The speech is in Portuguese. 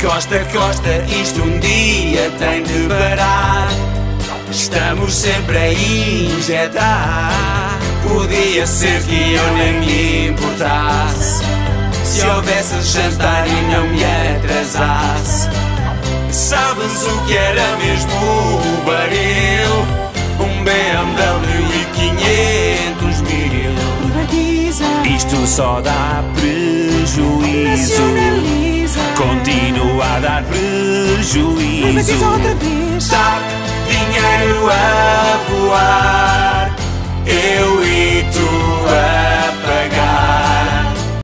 Costa a costa, isto um dia tem de parar. Estamos sempre a injetar. Podia ser que eu nem me importasse. Se houvesse jantar e não me atrasasse. Sabes o que era mesmo o baril? Um BMW e 500 mil. Privatiza, Isto só dá prejuízo. Continua a dar prejuízo. Privatiza outra vez. TAP,